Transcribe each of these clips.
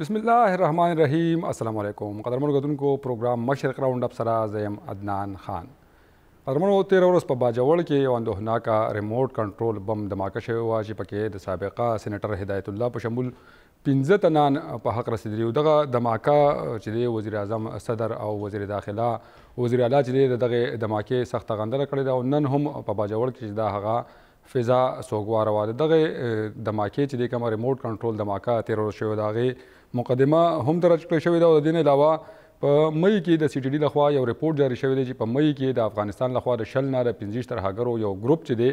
بسم الله الرحمن الرحیم السلام علیکم قدرمن غدونکو پروګرام مشرق راوند اپ سره زیم عدنان خان قدرمنو تیر ورځ په باجوړ کې یو اندوهناکه ریموټ کنټرول بم دماکه شوی و چې پکې د سابقه سېنیټر هدایت الله په شمول پنځه تنان په حق رسیدلی دغه دماکه چې دی وزیر اعظم صدر او وزیر داخله وزیر اعلی چې دی دغه دماکه سخت غندنه کړې ده او نن هم په باجوړ کې چې دا هغه فضا سوګواره وه د دغه دماکې چې د کومه ریموټ کنټرول دماکه تیر ورځ شوې ده هغې مقدمه هم درج کړې شوې ده او د دې نه علاوه په مئی کې د سی ټي ډي لخوا یو رپورټ جاري شوی دی چې په مئی کې د افغانستان لخوا د شل نه د پنځویشت ترهګرو یو ګروپ چې دی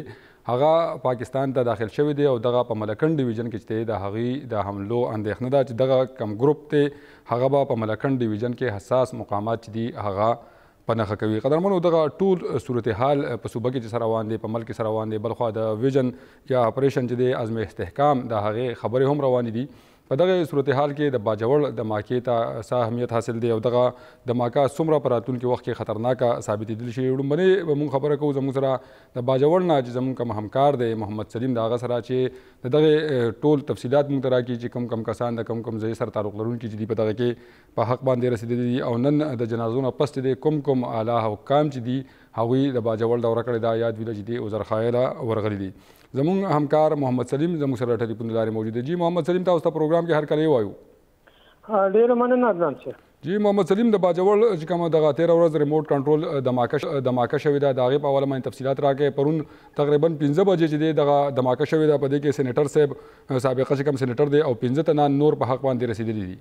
هغه پاکستان ته داخل شوی دی او دغه په ملکن ډیویژن کې چې د هغوی د حملو اندېښنه ده چې دغه کم ګروپ دی هغه به په ملکن ډیویژن کې حساس مقامات چې دي هغه په نښه کوي. قدرمنو دغه ټول صورتحال په صوبه کې چې څه روان دی، په ملک کې څه روان دی، بلخوا د ویژن یا اپریشن چې دی، عزم استحکام، د هغې خبرې هم روانې دي. په دغه صورتحال کې د باجوړ دمعاکې ته څه اهمیت حاصل دی او دغه دمعاکه څومره په راتلونکي وخت کې خطرناکه ثابتیدل شي؟ ړومبنې به مونږ خبره کوو زمونږ سره د باجوړ نه چې زمونږ کوم همکار دی محمد سلیم د هغه سره چې ددغې ټول تفصیلات مونږ ته راکړي چې کوم کوم کسان د کوم کوم ځایې سره تعلق لرونکي چې دي په دغه کې په حق باندی رسیدلی دی او نن د جنازو نه پس چی دی کوم کوم آله حکام چی دی هغوی د باجوړ دوره کړی ده یاد وی ده چی دی اوزرخایله ورغلی دی زموږ همکار محمد سلیم زموږ سره د ټلیفون د لاری موجود دی جی محمد سلیم تاسو ته پروګرام کی هرکلی وایو. ډیره مننه ادنان صیب. جی محمد سلیم د باجوړ چی کومه دغه تیره ورځ ریموټ کنټرول دماکه شوی ده د هغی په حواله باندی تفصیلات راکړی پرون تقریبا پنځه بجی چی دی دغه دماکه شوی ده په دی کی سینیټر صیب سابقه چی کوم سینیټر دی او پنځه تنان نور په حق باندی رسیدلی دی.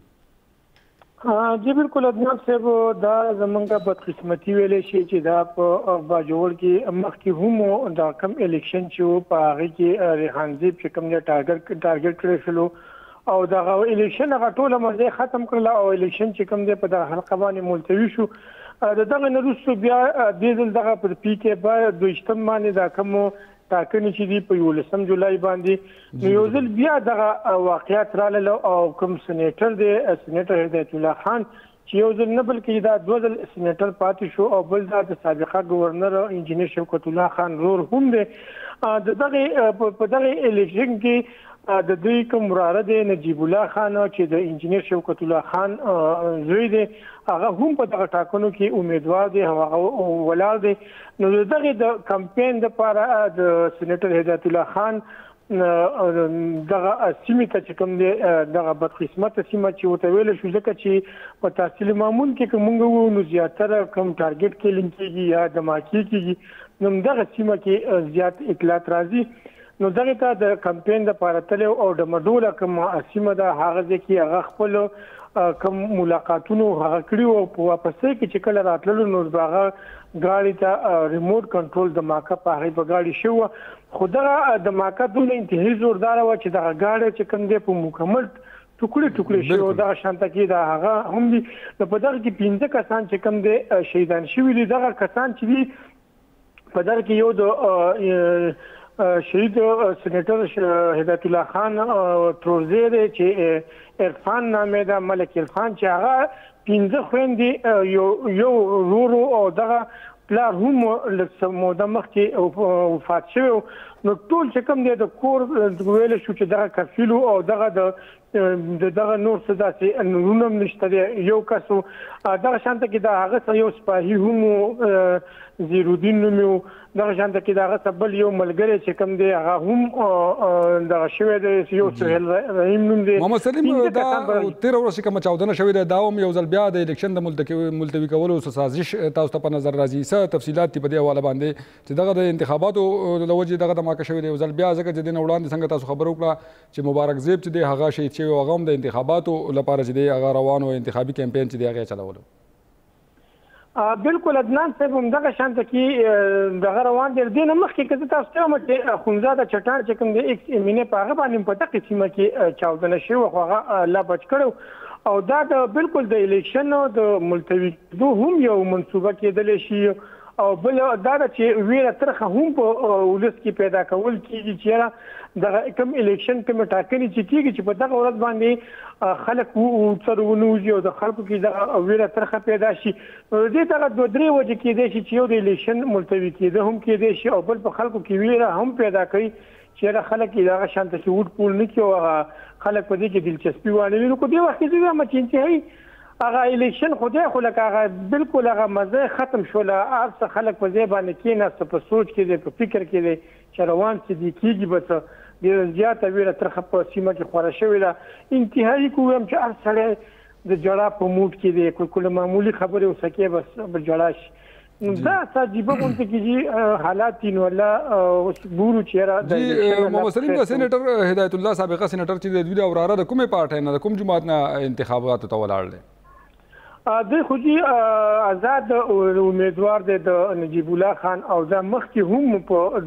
جی بالکل عدنان صاحب دا زمونږه بدقسمتي ویلې شي چې دا په باجوړ کې مخکې هم دا کم الیکشن چې په هغه کې ریحانزیب چې کوم ټارګټ ټارګټ کړی شلو او دا غو الیکشن هغه ټوله مزه ختم کړل او الیکشن چې کوم دی په دغه حلقه باندې ملتوي شو د دغه نرسو بیا د دغه پر پی کې به دویشتم باندې دا کوم ټاکنې چې دي په یولسم جولای باندې نو یو ځل بیا دغه واقعیت رااله او کوم سېنیټر دی سېنیټر هدایت الله خان چې یو ځل نه بلکې دا دوه ځل سېنیټر پاتې شو او بل دا د سابقه گورنر انجنیر شوکت الله خان رور هم دی د دغه په دغه الیکشن کې د دوی کوم وراره دی نجیب الله خان چې د انجنیر شوکت الله خان زوی دی هغه هم په دغه ټاکنو کې امیدوار دی هغه ولر دی نو د دغه د کمپاین لپاره د سېنیټر هدایت الله خان دغه سیمه ته چې کوم دی دغه بدقسمت سیمه چې وته ویل شو ځکه چې په تحصیل معمول کې کومنګ وو نو زیاتره کم ټارګټ کېلینګ کېږي یا دماکی کېږي نو دغه سیمه کې زیات اطلاعات راځي نو دغه ته د کمپین د پاره تلو او د مډوله کوم اسیمه ده هغه ځکه هغه خپل کوم ملاقاتونو هغه کړی او په واپسې کې چې کله راتللو نو هغه غاړي ته ریموټ کنټرول د ماکه په هغه په غاړي شو خو دا د ماکه دونه انتهایی زوردار و چې دغه غاړي چې کوم دی په مکمل ټوکړي ټوکړي شي او دا شانته کې دا هغه هم دي نو په دغه کې پنځه کسان چې کم دي شهیدان شوي دي دغه کسان چې دي په دغه کې یو د شهید سېنیټر هدایت الله خان ترورزی دی چې عرفان نامې ده ملک عرفان چې هغه پنځه خويندې یو یو ورور او دغه پلار هم لکه موده مخکې وفات شوی نو ټول چې کوم دی د کور ویل شو چې دغه کفیل او دغه د د دغه نور څه داسې نورونه هم نشته دی یو کس و دغه شانته کې د هغه سره یو سپاهي هم و زیرودین نومې و دغه شانته کې د هغه سره بل یو ملګری چې کوم دی هغه هم دغه شوی دی یو سهیل رحیم نوم دی محمد سلیم دا تیر ورځ کوم چاودنه شوې ده دا هم یو ځل بیا د الیکشن د ملتوي کولو سازش تاسو ته په نظر راځي څه تفصيلات دي په دې حواله باندې چې دغه د انتخاباتو لوجه دغه د ماکه شوې دی یو ځل بیا ځکه چې د وړاندې څنګه تاسو خبرو کړه چې مبارک زیب چې دی هغه شهید شوی او هغه هم د انتخاباتو لپاره چې دی هغه روانو انتخابي کمپاین چې دی هغه چلولو بالکل عدنان صاحب هم دغه شانته کې دغه روان دی دین مخکې کزه تاسو ته مت خونزاده چټان چې کوم د ایکس امینه په هغه باندې په دغه سیمه کې چاودنه شوی خو هغه لا بچ کړو او دا د بالکل د الیکشن او د ملتوی دوه هم یو منسوبه کېدل شي او بل دا ده چې ویره ترخه هم په ولس کې پیدا کول کیږي چې یاره دغه کوم الیکشن کوم ټاکنې چې کیږي چې په دغه ورځ باندې خلک وڅرونوځي او د خلکو کې دغه ویره ترخه پیدا شي نو دې دغه دوه درې وجې کېدای شي چې یو د الیکشن ملتوي کېده هم کېدای شي او بل په خلکو کې ویره هم پیدا کوي چېرې خلک یې دغه شان ته چې ووټ پول نه کړي او هغه خلک په دې کې دلچسپي وانه وي نو په دې وخت کې زه وایم چې انتهایي هغه الیکشن خو دی خو لکه هغه بلکل هغه مزه ختم شوله هر څه خلک په ځای باندې کېناسته په سوچ کې دی په فکر کې دی چې روان څه دي کېږي به څه ډېره زیاته ویره ترخه په سیمه کې خوره شوې ده انتهایي که ووایم چې هر سړی د جړا په موډ کې دی که له معمولي خبرې وسکې بس به جړا شي دا ساجيبه غونډه کې چې حالات نو الله اوس ګورو چې را د محمد سلیم د سېنیټر هدایت الله سابقه سېنیټر چې د دوی د اوراله د کومې پارټۍ نه د کوم جماعت نه انتخاباتو ته ولاړ دی د خو جی آزاد امیدوار دی د نجیب الله خان او دا مخکې هم په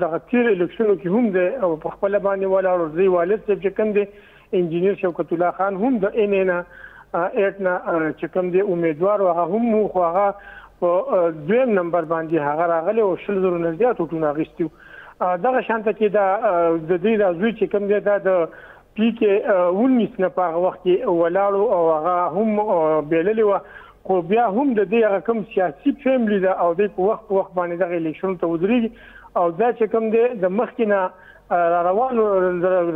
دغه تیر الیکشنو کې هم دی او په خپل باندې ولاړ ځای والد چې کوم دی انجنیر شوکت الله خان هم د ان ان ایټ نه چې کوم دی امیدوار هغه هم مو خو هغه په دویم نمبر باندې هغه راغلی او شل زرو نه زیات وټونه اخیستي دغه شانته کې دا د دې د زوی چې کوم دی دا د پی کې 19 نه په هغه وخت کې ولاړو او هغه هم بیللې و خو بیا هم د دې هغه کوم سیاسي فیملی دا او د په وخت وخت باندې دغه الیکشن ته ودرېږي او دا چې کوم دی د مخکې نه را روان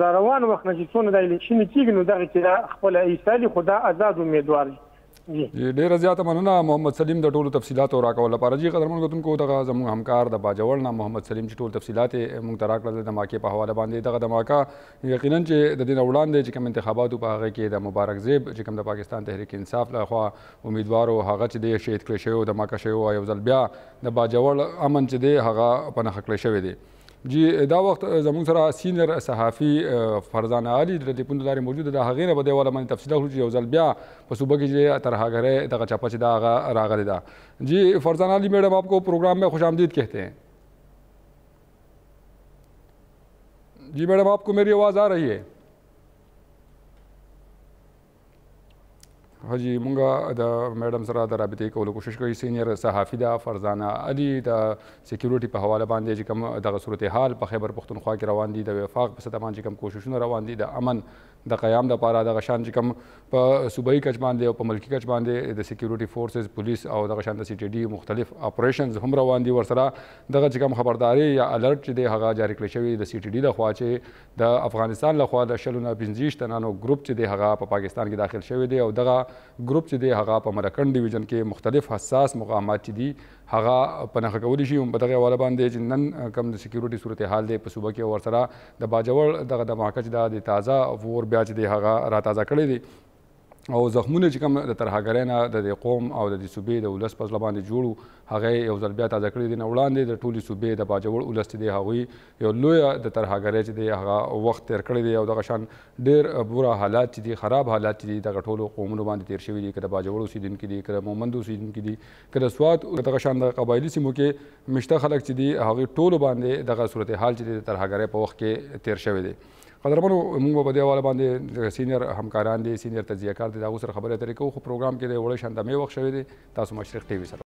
را روان وخت نه چې څونه د الیکشن کیږي نو دغه کې دا خپل ایستالي خو دا آزاد امیدوار دي جی ډیره زیاته مننه محمد سلیم د ټولو تفصيلاتو راکول لپاره جی قدرمن غوتونکو دغه زموږ همکار د باجوړ نه محمد سلیم چې ټول تفصيلات موږ ته راکړل د دماکې په حواله باندې دغه دماکه یقینا چې د دین وړاندې چې کوم انتخاباتو په هغه کې د مبارک زیب چې کوم د پاکستان تحریک انصاف له خوا امیدوارو هغه چې د شهید کړی شوی او دماکه شوی او یو ځل بیا د باجوړ امن چې دی هغه په نخښه کړی شوی دی جی دا وخت زموږ سره سینر صحافي فرزانه علي د ټلیفون لارې موجوده ده هغې نه به دی والا باندې تفصیل اخلو چې یو ځل بیا په صوبه کې چې ترهګرۍ دغه چاپه چې دا هغه راغلې ده جی فرزانه علي میډم آپ کو پروګرام میں خوش آمدید کہتے ہیں جی میډم آپ کو میری آواز آ رہی ہے حاجی مونږه د میډم سره د رابطې کولو کوشش کوي سینیئر صحافي ده فرزانه علي د سکیورټي په حواله باندې چې کوم دغه صورتحال په خیبر پښتونخوا کې روان دي د وفاق په سطح باندې کوم کوششونه روان دي د امن د قیام د پاره دغه شان چې کوم په صوبایي کچ باندې او په ملکی کچ باندې د سکیورټي فورسز پولیس او دغه شان د سی ټي ډي مختلف اپریشنز هم روان دي ورسره دغه چې کوم خبرداري یا الرټ چې دی هغه جاری کړی شوی د سی ټي ډي لخوا چې د افغانستان له خوا د شلو نه پنځه ویشت تنانو ګروپ چې دی هغه په پاکستان کې داخل شوی دی او دغه ګروپ چې دی هغه په ملکنډ ډویژن کې مختلف حساس مقامات چې دي هغه په نښه کولی شي هم په دغه حواله باندې چې نن کوم د سکیورټي صورتحال دی په صوبه کې او ورسره د باجوړ دغه دماکه چې دا د تازه وور بیا چې دی هغه راتازه کړی دی او زخمونه چې کوم د ترهګرۍ نه د دې قوم او د دې صوبې د ولس په زړه باندې جوړو هغه یو ځل بیا تازه کړی دی نه وړاندې د ټولي صوبې د باجوړ ولس چې دی هغوی یو لوی د ترهګرۍ چې دی هغه وخت تیر کړی دی او دغه شان ډیر بوره حالات چې دی خراب حالات چې دی دغه ټولو قومونو باندې تیر شوی دی که د باجوړ اوسیدونکي دي که د مومند اوسیدونکي دي که د سوات دغه شان د قبایلی سیمو کې مشته خلک چې دی هغوی ټولو باندې دغه صورتحال چې دی د ترهګرۍ په وخت کې تیر شوی دی قدرمنو موږ به په دې حواله باندې سینیر همکاران دي سینیر تجزیه کار دي د هغو سره خبرې اترې کوو خو پروګرام کې د وړه شان دمې وخت شوی دی تاسو مشرق ټي وي سره